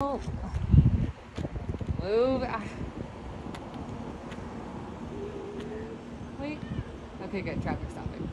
Oh, Move. Wait. Okay, good. Traffic stopping.